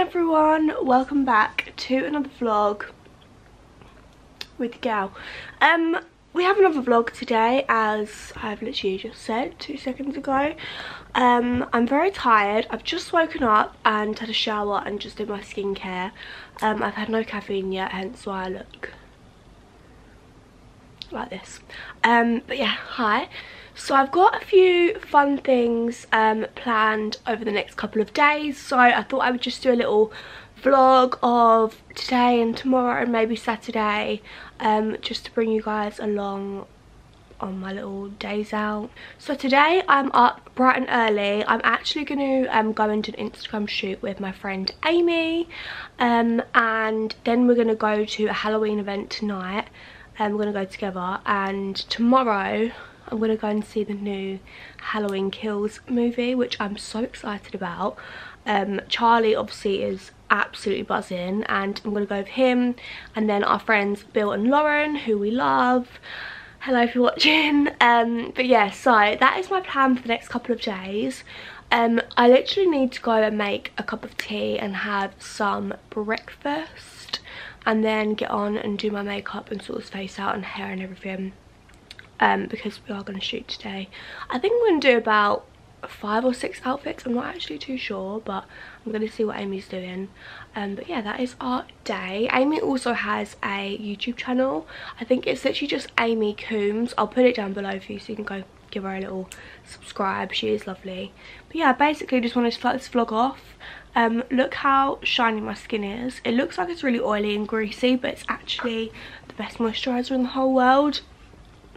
everyone, welcome back to another vlog with Gal. Um, we have another vlog today as I've literally just said two seconds ago. Um, I'm very tired. I've just woken up and had a shower and just did my skincare. Um, I've had no caffeine yet, hence why I look like this. Um, but yeah, hi. So I've got a few fun things um, planned over the next couple of days. So I thought I would just do a little vlog of today and tomorrow and maybe Saturday um, just to bring you guys along on my little days out. So today I'm up bright and early. I'm actually going to um, go into an Instagram shoot with my friend Amy um, and then we're going to go to a Halloween event tonight and we're going to go together and tomorrow I'm to go and see the new Halloween Kills movie, which I'm so excited about. Um, Charlie obviously is absolutely buzzing and I'm going to go with him and then our friends Bill and Lauren, who we love. Hello if you're watching. Um, but yeah, so that is my plan for the next couple of days. Um, I literally need to go and make a cup of tea and have some breakfast and then get on and do my makeup and sort of face out and hair and everything um, because we are going to shoot today. I think I'm going to do about five or six outfits. I'm not actually too sure, but I'm going to see what Amy's doing. Um, but yeah, that is our day. Amy also has a YouTube channel. I think it's literally just Amy Coombs. I'll put it down below for you so you can go give her a little subscribe. She is lovely. But yeah, basically just wanted to start this vlog off. Um, look how shiny my skin is. It looks like it's really oily and greasy, but it's actually the best moisturiser in the whole world.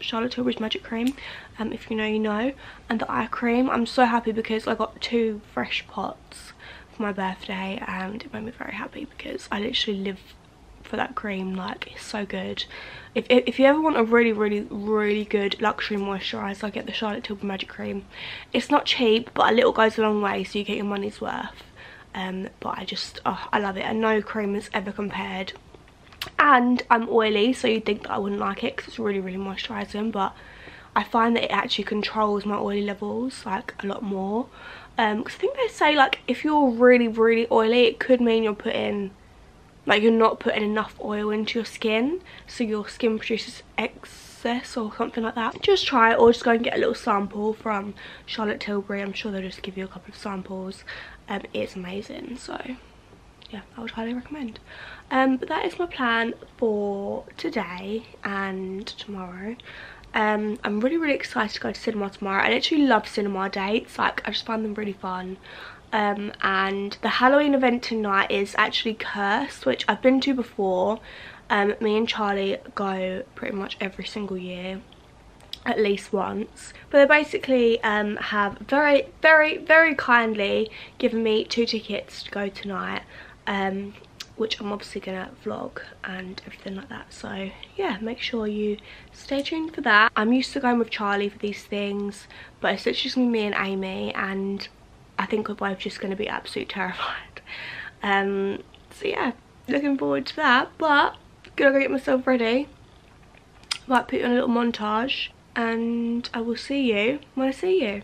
Charlotte Tilbury's Magic Cream. Um, if you know, you know. And the eye cream. I'm so happy because I got two fresh pots for my birthday and it made me very happy because I literally live for that cream like it's so good if, if, if, you ever want a really really really good luxury moisturizer I get the charlotte tilbury magic cream it's not cheap but a little goes a long way so you get your money's worth um, but i just oh, i love it and no cream has ever compared and I'm oily so you'd think that I wouldn't like it because it's really really moisturising but I find that it actually controls my oily levels like a lot more. Because um, I think they say like if you're really really oily it could mean you're putting like you're not putting enough oil into your skin so your skin produces excess or something like that. Just try it or just go and get a little sample from Charlotte Tilbury. I'm sure they'll just give you a couple of samples. Um, it's amazing so yeah I would highly recommend. Um, but that is my plan for today and tomorrow. Um, I'm really really excited to go to cinema tomorrow. I literally love cinema dates. Like I just find them really fun. Um, and the Halloween event tonight is actually Cursed which I've been to before. Um, me and Charlie go pretty much every single year at least once. But they basically um, have very very very kindly given me two tickets to go tonight um, which I'm obviously gonna vlog and everything like that. So yeah make sure you stay tuned for that. I'm used to going with Charlie for these things but it's just me and Amy and I think we're both just gonna be absolutely terrified. Um so yeah looking forward to that but gonna go get myself ready. Might put you on a little montage and I will see you when I see you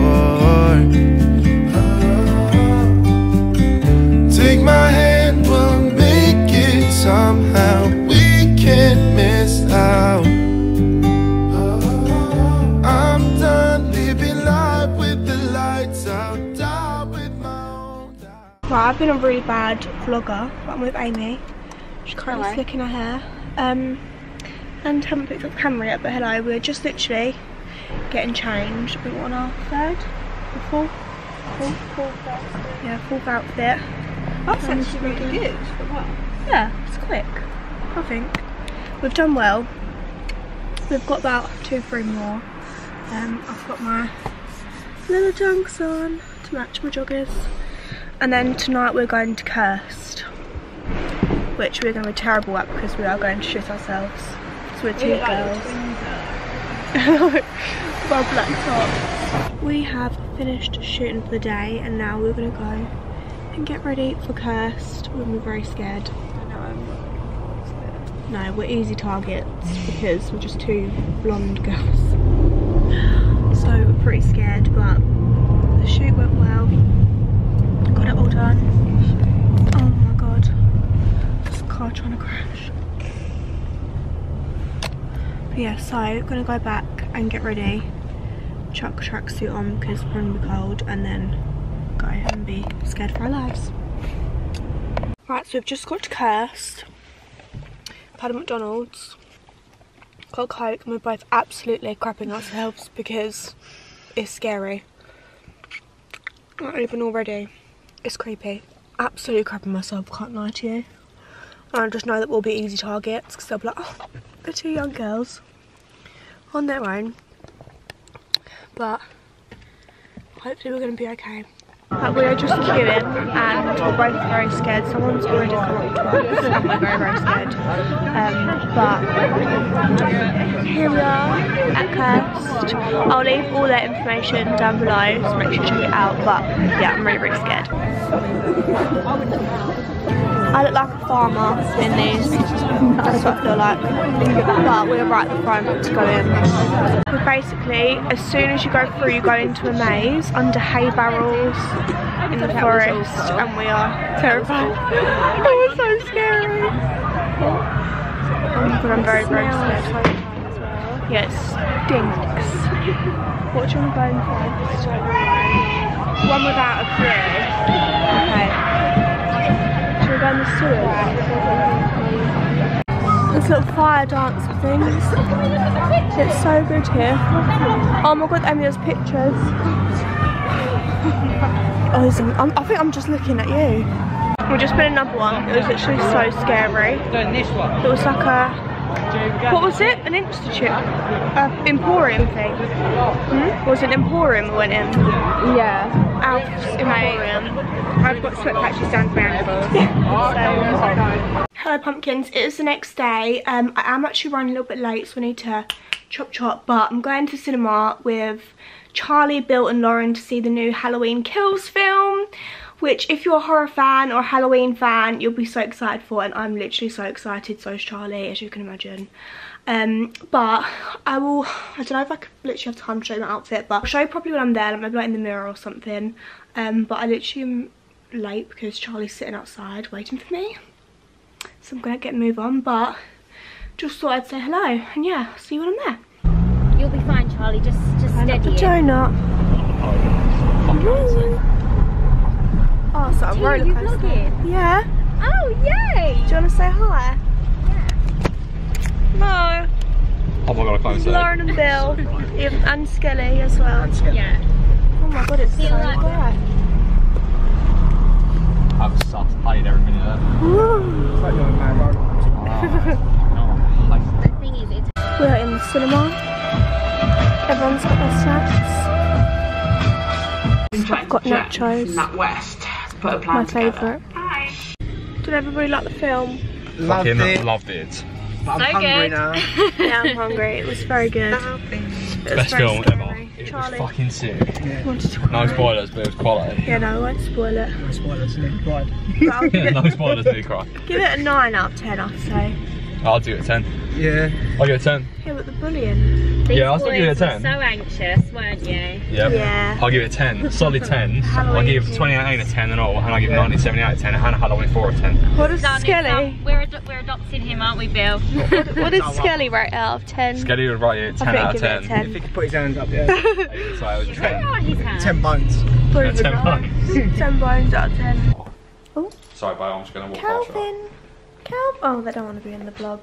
Been a really bad vlogger, but I'm with Amy. She's currently slicking her hair. Um, and haven't picked up the camera yet but hello we're just literally getting changed. We want our third? Full full fourth outfit. Yeah fourth outfit. That's and actually really good yeah it's quick I think. We've done well. We've got about two, three more. Um, I've got my little dunks on to match my joggers. And then tonight we're going to Cursed, which we're going to be terrible at because we are going to shit ourselves. So we're two girls. Our black. We have finished shooting for the day and now we're going to go and get ready for Cursed. We're very scared. No, we're easy targets because we're just two blonde girls. So we're pretty scared, but the shoot went well. Got it all done. Oh my god. Car trying to crash. But yeah, so I'm gonna go back and get ready. Chuck tracksuit on because it's probably cold and then go and be scared for our lives. Right, so we've just got to had a McDonald's, got Coke, and we're both absolutely crapping ourselves because it's scary. Not even already. It's creepy. Absolutely crapping myself, can't lie to you. And I just know that we'll be easy targets because they'll be like, oh, they're two young girls on their own. But hopefully we're going to be okay. But we are just queuing and we're both very scared. Someone's already come up to us and we're very, very scared. Um, but here we are at Cursed. I'll leave all that information down below, so make sure you check it out. But yeah, I'm really, really scared. I look like a farmer in these. That's what I feel like. But we're right at the front to go in. But basically, as soon as you go through, you go into a maze under hay barrels in the forest, and we are terrified. Oh, it was so scary. Oh god, I'm very, very scared. Yes, stinks. What do you want to go in? One without a crew. Okay. Go in the sewers? This little fire dance things. It's so good here. Oh my god, Amy, there's pictures. Oh, I'm, I think I'm just looking at you. We just been another one. It was literally so scary. It was like a what was it? An institute? A emporium thing? Hmm? Was it an emporium we went in? Yeah. Alf's Emporium. I've got sweat patches down to my ankles. Hello pumpkins, it is the next day. Um, I am actually running a little bit late so I need to chop chop but I'm going to cinema with Charlie, Bill and Lauren to see the new Halloween Kills film which if you're a horror fan or a Halloween fan you'll be so excited for and I'm literally so excited so is Charlie as you can imagine. Um, but I will, I don't know if I could literally have time to show my outfit but I'll show you probably when I'm there like maybe like in the mirror or something um, but I literally am late because Charlie's sitting outside waiting for me so I'm gonna get move on but just thought I'd say hello and yeah see you when I'm there You'll be fine, Charlie. Just, just I love steady the it. donut oh so I'm Tia, roller you coaster vlogging? yeah. Oh, yay! do you want to say hi? No. Oh my god, I can't say. Lauren and Bill. Even- and Skelly as well. Yeah. oh my god it's so Feel like- bright I'm sus. I hate every minute of The thing is, it's we are in the cinema. Everyone's got their snacks. I've got nachos. West. to put a plan my together. favourite did everybody like the film Loved Fucking it. loved it. But I'm So hungry good. now. yeah I'm hungry it was very good It was Best very film scary. ever. It Charlie was fucking sick. wanted to cry. No spoilers, but it was quality. Yeah, no, I won't spoil it. No spoilers, Nick. Right. But Yeah, no spoilers, do cry. give it a 9 out of 10, I'd say. I'll do it a 10. Yeah. I'll give it a 10. Yeah, but the bullying. These Yeah, I'll still give it a 10. so anxious, weren't you? Yep. Yeah. I'll give it a 10. Solid 10. I'll give 2018 a 10 and all, and I'll give Yeah. 1978 a 10 and Halloween 4 a 10. What is Darling, Skelly? we're, ad- we're adopting him, aren't we, Bill? What is Skelly rate out of 10? Skelly would write it 10 out of give it a 10. If 10. he could put his hands up, yeah. So it was a 10. Where are? Ten bones. Probably 10 nine. points. 10 bones out of 10. Sorry, but I'm just going to walk past. Calvin. Calvin. Oh, they don't want to be in the vlog.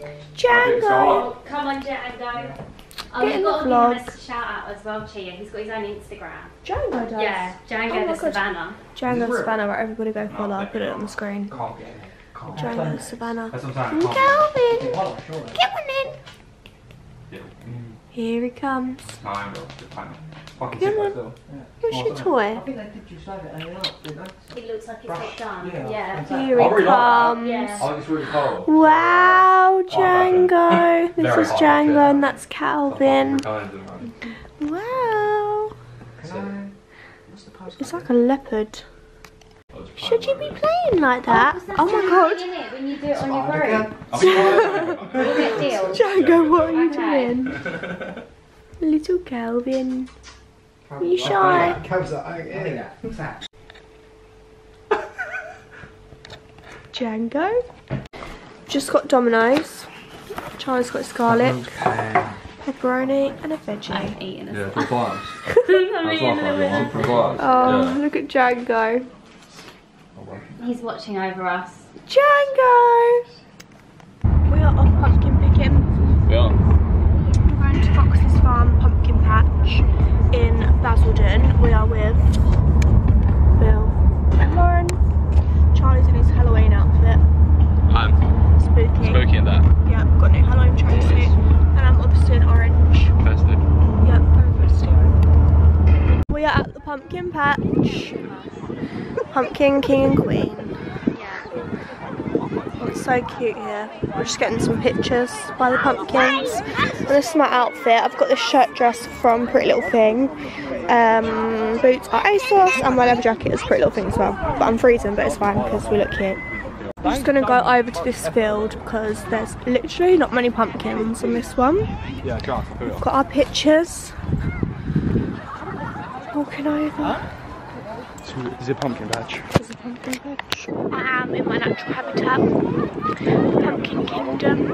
So. Django. Oh, come on, Django. Oh, Get in you've got the to give him vlog. a shout out as well, Chia. He's got his own Instagram. Django does. Yeah, Django Oh my the God. Savannah. Django Savannah, where everybody go follow. I'll put it on the screen. Django Savannah. That's what I'm saying. Calvin. Come on in. Here he comes. Triangle. Fucking Come on. What's your toy? It looks like it's not done. Yeah. Here he comes. Yeah. I think it's really cold. Wow, Django. This is Django and that's Calvin. Calvin. Wow. It's like a leopard. Should you be playing like that? Oh my god. In it when you do it on your group. god. We'll get deals. Django, what are you Okay. doing? Little Calvin. Are you shy? Django. Just got Domino's. Charlie's got Scarlet, pepperoni, and a veggie. Eating it. Oh, yeah, three bars. I'm eating a little bit. Three bars. Oh, look at Django. He's watching over us. Django! We are off pumpkin picking. Yeah. We're going to Fox's Farm Pumpkin Patch in Basildon. We are with Bill and Lauren. Charlie's in his Halloween outfit. I'm Spooky. spooky in that. Yeah, I've got a new Halloween tracksuit. And I'm obviously in orange. Festive. Yep, very festive. We are at the pumpkin patch. Pumpkin King and Queen. It's so cute here. We're just getting some pictures by the pumpkins. And this is my outfit. I've got this shirt dress from Pretty Little Thing. Um, boots are ASOS and my leather jacket is Pretty Little Thing as well. But I'm freezing, but it's fine because we look cute. I'm just gonna go over to this field because there's literally not many pumpkins on this one. Yeah, draft. Put it on. Got our pictures. Walking over. Is it pumpkin patch? There's a pumpkin patch. I am in my natural habitat, Pumpkin Kingdom.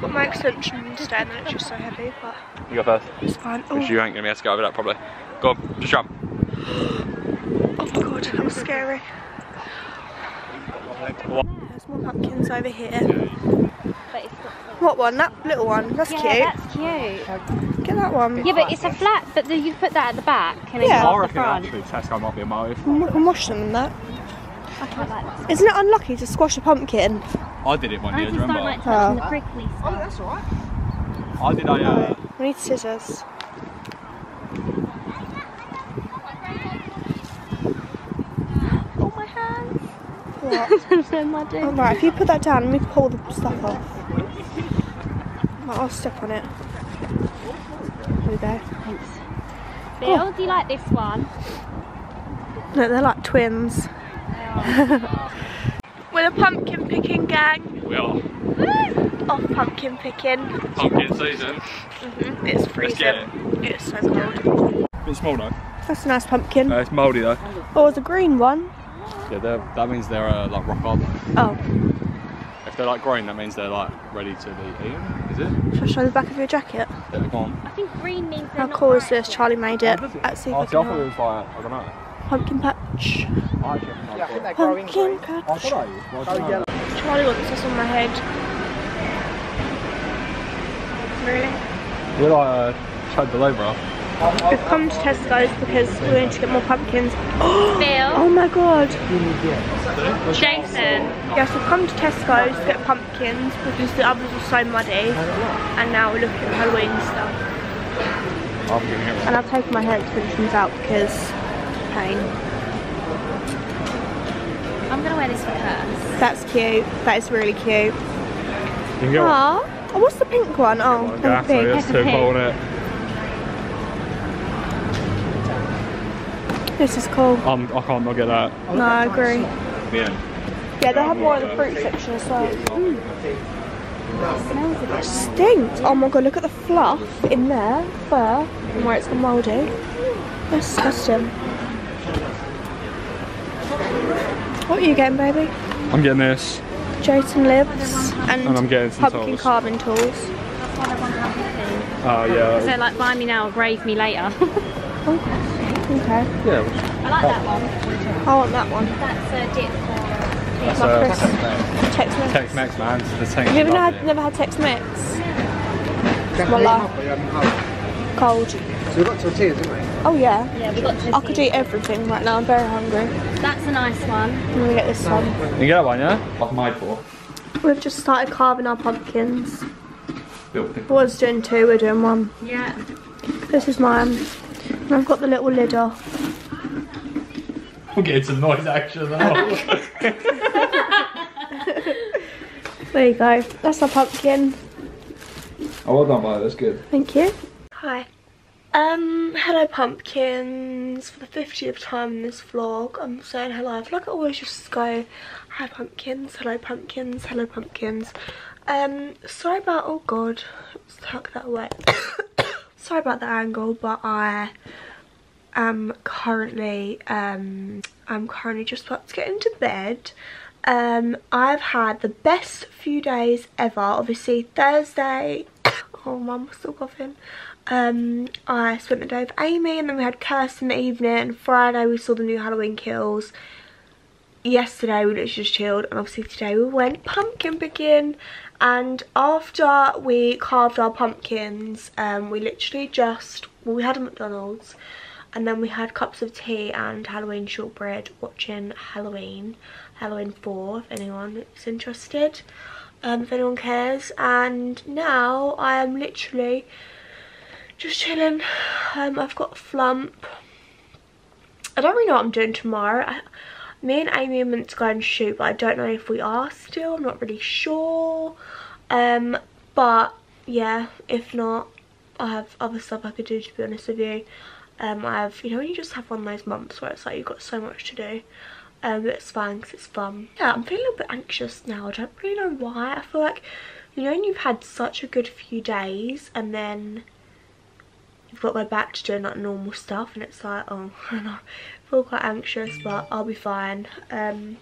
Got my extensions today and it's just so heavy, but You go first. it's fine. Oh, Because you ain't gonna be able to get over that probably. Go on, just jump. oh my god, that was scary. There's more pumpkins over here. But it's got What one? That little one. That's yeah, cute. that's cute. Get that one. Yeah, but it's a flat, but then you put that at the back and then Yeah. you I got the front. Tesco might be a motive. We can wash them and that. I quite like this. Isn't it unlucky to squash a pumpkin? I did it one I year, do just you don't remember? like touching Oh. the prickly stuff. I did a, uh, We need scissors. Oh, my hands. What? so muddy. Alright, if you put that down, let me pull the stuff off. Right, I'll step on it. There we go. Thanks. Bill, do you like this one? Look, they're like twins. We're the pumpkin picking gang. we are. Off pumpkin picking. Pumpkin season. hmm It's freezing. it. It's so cold. Bit small though. That's a nice pumpkin. Uh, it's mouldy though. Oh, there's a green one. Yeah, that means they're uh, like rock hard. Oh, If they're like green, that means they're like ready to be eaten. Is it? shall I show the back of your jacket? Yeah, go on. I think green means they're How not cool is this? yet. Charlie made it. Oh, it? Let's Oh, I see, I can thought it was like, I don't know. Pumpkin patch. I actually think I was- Pumpkin patch. I thought I was. Why do you know that? Charlie wants this on my head. Really? You're like uh, Chad the labourer. We've come to Tesco's because we need to get more pumpkins. Oh my god. Jason. Yes, we've come to Tesco's to get pumpkins because the others are so muddy. And now we're looking at Halloween stuff. I'm giving it. And I've taken my hair extensions out because pain. I'm gonna wear this for Cursed. That's cute. That is really cute. You can get one. Aww. Oh, what's the pink one? Oh, One the gas, so pink. it's too cold, innit? This is cool. Um, I can't not get that. No, I agree. Yeah. Yeah, they have more in the fruit section as well. It stinks. Oh my god, look at the fluff in there, fur, and where it's gone mouldy. That's disgusting. What are you getting, baby? I'm getting this. Jason lives and, And I'm getting some pumpkin tools. carving tools. That's why I want pumpkin. Oh, yeah. So like buy me now or grave me later. Okay, Yeah. I like that one. I want that one. That's a dip for That's My uh, Chris. Tex Mex. Tex Mex, man. The Tex Have you ever had, never had Tex Mex? My life. Cold. So we've got tortillas, haven't we? Oh yeah. Yeah, we got tortillas. I could eat everything right now. I'm very hungry. That's a nice one. I'm gonna get this one. You get that one, yeah? I've made for. We've just started carving our pumpkins. Built was doing two, we're doing one. Yeah. This is mine. And I've got the little lid off. We're getting some noise action now. There you go. That's our pumpkin. oh, well done, by That's good. Thank you. Hi. Um, hello pumpkins. For the 50th time in this vlog, I'm saying hello. I feel like I always just go, hi pumpkins, hello pumpkins, hello pumpkins. Um, sorry about, oh god, let's tuck that away. Sorry about the angle, but I am currently, um, I'm currently just about to get into bed. Um, I've had the best few days ever. Obviously, Thursday, oh mum was still coughing. Um, I spent the day with Amy and then we had Cursed in the evening. And Friday we saw the new Halloween kills. Yesterday we literally just chilled and obviously today we went pumpkin picking and after we carved our pumpkins um, we literally just, well we had a McDonald's and then we had cups of tea and Halloween shortbread watching Halloween, Halloween 4 if anyone is interested, um, if anyone cares. And now I am literally just chilling. Um, I've got Flump. I don't really know what I'm doing tomorrow. I, me and Amy are meant to go and shoot, but I don't know if we are still. I'm not really sure. Um, but yeah, if not, I have other stuff I could do to be honest with you um, I have, you know when you just have one of those months where it's like you've got so much to do um, but it's fine because it's fun. Yeah, I'm feeling a little bit anxious now, I don't really know why. I feel like, you know when you've had such a good few days and then got go back to doing like normal stuff and it's like, oh, I feel quite anxious but I'll be fine. Um,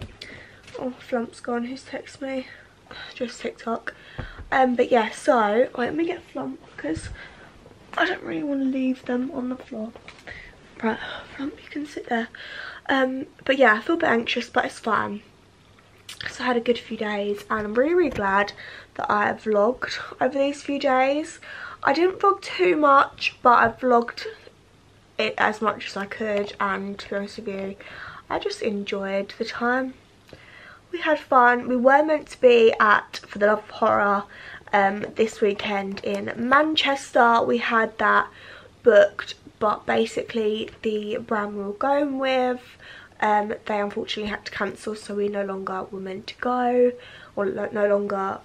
oh, Flump's gone, who's texted me? Just TikTok. Um, but yeah, so, let me get Flump because I don't really want to leave them on the floor. Right, Flump, you can sit there. Um, but yeah, I feel a bit anxious, but it's fine. So I had a good few days and I'm really, really glad that I have vlogged over these few days. I didn't vlog too much, but I vlogged it as much as I could and to be honest with you, I just enjoyed the time. We had fun. We were meant to be at For the Love of Horror um, this weekend in Manchester. We had that booked but basically the brand we were going with um, they unfortunately had to cancel so we no longer were meant to go or no longer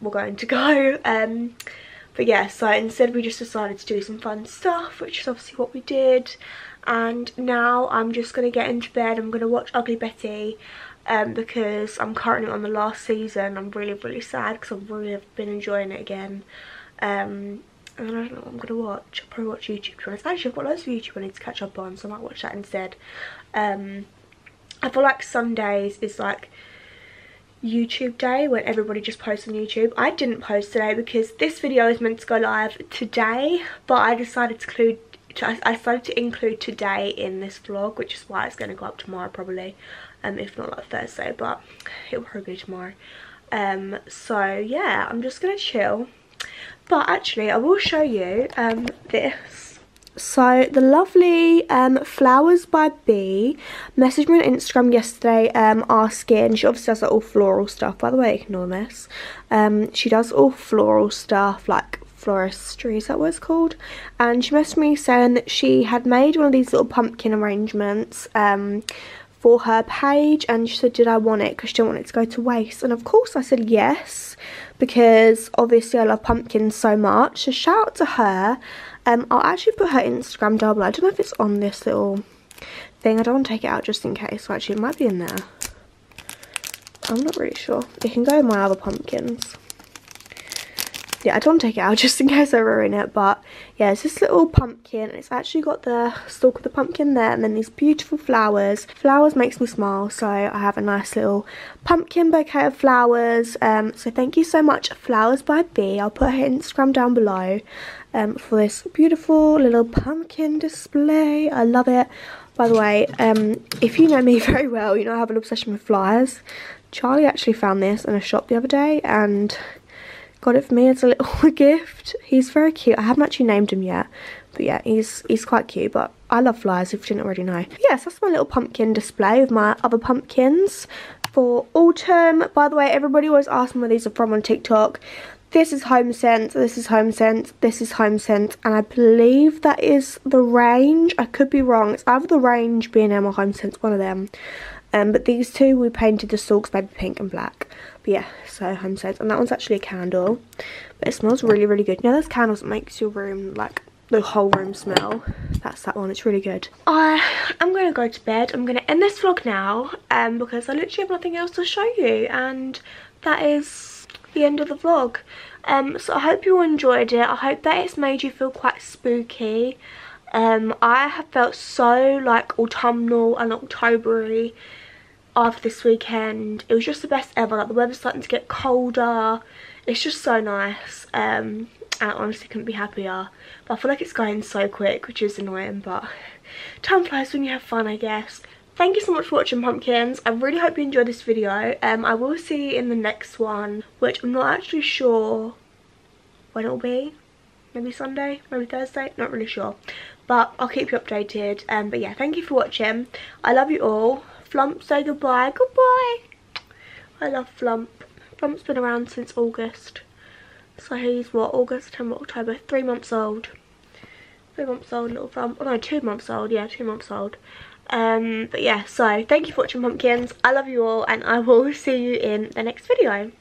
were going to go um, but yeah so instead we just decided to do some fun stuff which is obviously what we did and now I'm just going to get into bed I'm going to watch Ugly Betty um, because I'm currently on the last season. I'm really, really sad because I've really been enjoying it again. Um, and I don't know what I'm going to watch. I'll probably watch YouTube to be. Actually, I've got loads of YouTube I need to catch up on, so I might watch that instead. Um, I feel like Sundays is like YouTube day when everybody just posts on YouTube. I didn't post today because this video is meant to go live today, but I decided to include I decided to include today in this vlog, which is why it's going to go up tomorrow probably um, if not like Thursday, but it'll probably be tomorrow. Um, so yeah, I'm just gonna chill. But actually, I will show you um, this. So the lovely um, Flowers by B messaged me on Instagram yesterday um, asking, she obviously does like, all floral stuff, by the way, ignore this. Um, she does all floral stuff, like floristry, is that what it's called? And she messaged me saying that she had made one of these little pumpkin arrangements um, for her page and she said did I want it because she didn't want it to go to waste and of course I said yes because obviously I love pumpkins so much so shout out to her um, I'll actually put her Instagram down below I don't know if it's on this little thing. I don't want to take it out just in case. Actually it might be in there. I'm not really sure. It can go in my other pumpkins I don't take it out just in case I ruin it. But yeah, it's this little pumpkin. It's actually got the stalk of the pumpkin there and then these beautiful flowers. Flowers makes me smile. So I have a nice little pumpkin bouquet of flowers. Um, so thank you so much, Flowers by B. I'll put her Instagram down below um, for this beautiful little pumpkin display. I love it. By the way, um, if you know me very well, you know I have an obsession with flyers. Charlie actually found this in a shop the other day and got it for me as a little gift. He's very cute. I haven't actually named him yet. But yeah, he's he's quite cute. But I love flyers if you didn't already know. Yes, that's my little pumpkin display of my other pumpkins for autumn. By the way, everybody always asks me where these are from on TikTok. this is Home Sense, this is Home Sense, this is Home Sense, and I believe that is the range. I could be wrong. It's either the range, B&M or Home Sense, one of them. Um, but these two we painted the stalks baby pink and black. But yeah, so Home Sense. And that one's actually a candle. But it smells really, really good. You know those candles that makes your room like the whole room smell that's that one it's really good i am going to go to bed i'm going to end this vlog now um because i literally have nothing else to show you and that is the end of the vlog um so i hope you enjoyed it i hope that it's made you feel quite spooky um i have felt so like autumnal and octobery after this weekend it was just the best ever like the weather's starting to get colder it's just so nice um I honestly couldn't be happier. But I feel like it's going so quick, which is annoying, but time flies when you have fun, I guess. Thank you so much for watching Pumpkins. I really hope you enjoyed this video. Um, I will see you in the next one, which I'm not actually sure when it'll be. Maybe Sunday, maybe Thursday, not really sure. But I'll keep you updated. Um, but yeah, thank you for watching. I love you all. Flump, say goodbye. Goodbye. I love Flump. Flump's been around since August. So he's what, August, September, October, three months old. Three months old, little from, oh no, two months old, yeah, two months old. Um, but yeah, so thank you for watching Pumpkins. I love you all and I will see you in the next video.